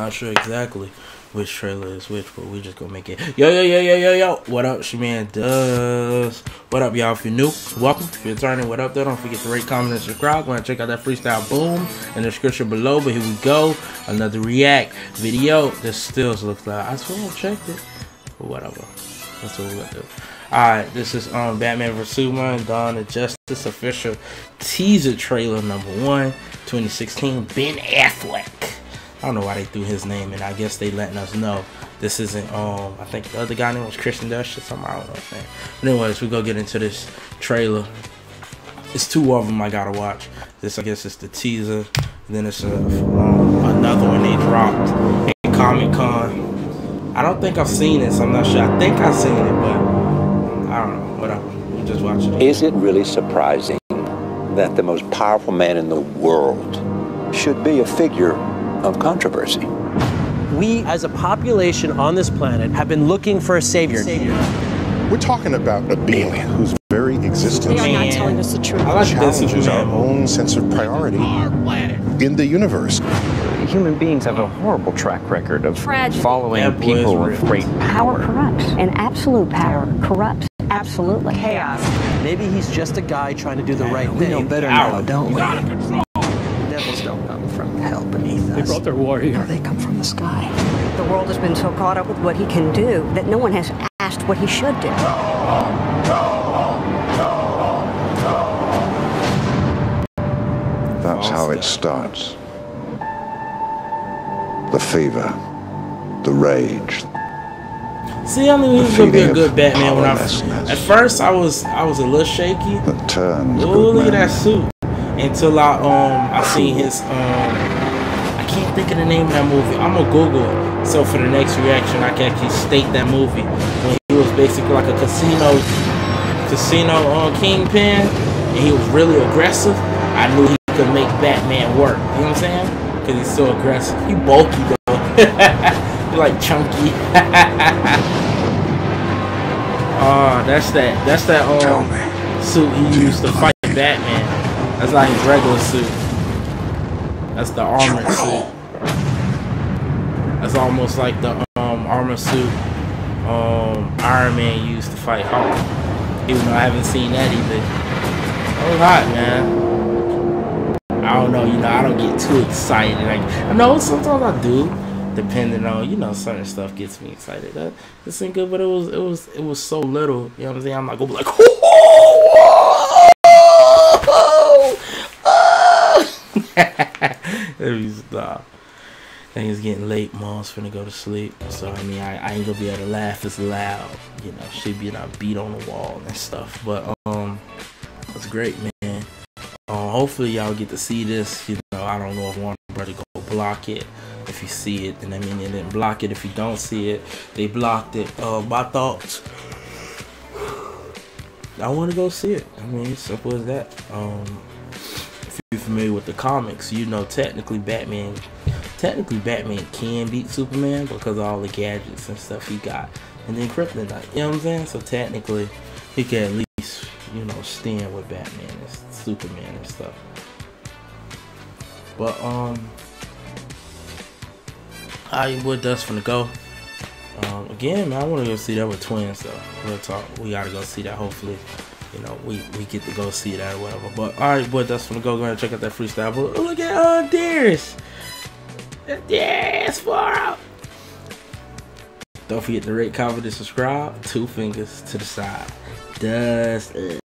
not sure exactly which trailer is which, but we just gonna make it. Yo, yo, yo, yo, yo, yo. What up, man does? What up, y'all? If you're new, welcome. If you're turning, what up, though? Don't forget to rate, comment, and subscribe. And check out that freestyle boom in the description below. But here we go. Another react video. This still looks like I swear I checked it. But whatever. That's what we're gonna do. Alright, this is um Batman vs Superman Dawn of Justice official teaser trailer number one, 2016. Ben Affleck. I don't know why they threw his name in. I guess they letting us know this isn't um I think the other guy name was Christian Dunst or something. I don't know saying. But anyways, we go get into this trailer. It's two of them I gotta watch. This I guess it's the teaser. then it's a, um, another one they dropped in Comic Con. I don't think I've seen this. I'm not sure. I think I've seen it, but I don't know, whatever. We just watch it. Is it really surprising that the most powerful man in the world should be a figure of controversy? We, as a population on this planet, have been looking for a savior. savior. We're talking about a being whose very existence they are not telling us the truth. like challenges our own sense of priority in the universe. Human beings have a horrible track record of Fragile. following people with great power corrupts, and absolute power corrupts. Absolutely. Chaos. Maybe he's just a guy trying to do the right We thing. know better now, don't we? Hell beneath us. They brought their warrior. No, they come from the sky. The world has been so caught up with what he can do that no one has asked what he should do. That's how it starts. The fever, the rage. See, I mean, he's gonna be a good Batman. When I powerlessness. at first I was I was a little shaky. that turns Oh, good look at that suit. Until I um I seen his um I can't think of the name of that movie. I'm gonna Google it. So for the next reaction, I can actually state that movie when he was basically like a casino casino uh, kingpin, and he was really aggressive. I knew he could make Batman work. You know what I'm saying? Because he's so aggressive. He bulky though. he like chunky. Oh, that's that. That's that um suit he used to fight Batman. That's not his regular suit. That's the armored suit. That's almost like the um armor suit um Iron Man used to fight Hulk. Even though I haven't seen that either. That was hot, man. I don't know, you know, I don't get too excited. Like I know sometimes I do, depending on, you know, certain stuff gets me excited. Uh, this ain't good, but it was it was it was so little, you know what I'm saying? I'm not gonna be like Let me stop. It's getting late. Mom's finna go to sleep. So, I mean, I, I ain't gonna be able to laugh as loud. You know, she be not beat on the wall and stuff. But, um, it's great, man. Uh, hopefully, y'all get to see this. You know, I don't know if Warner Brother go block it. If you see it, then I mean, they didn't block it. If you don't see it, they blocked it. Uh, my thoughts. I want to go see it. I mean, simple as that. Um, familiar with the comics, you know technically Batman, technically Batman can beat Superman because all the gadgets and stuff he got, and then Kryptonite. You know what I'm saying? So technically, he can at least you know stand with Batman and Superman and stuff. But um, I would dust from the go. Um, again, man, I want to go see that with twins though. Real talk, we gotta go see that. Hopefully, you know, we we get to go see that or whatever. But all right, boy, that's gonna go. Go ahead and check out that freestyle. But look at uh, Darius. Yes, far out. Don't forget to rate, comment, and subscribe. Two fingers to the side. Dust.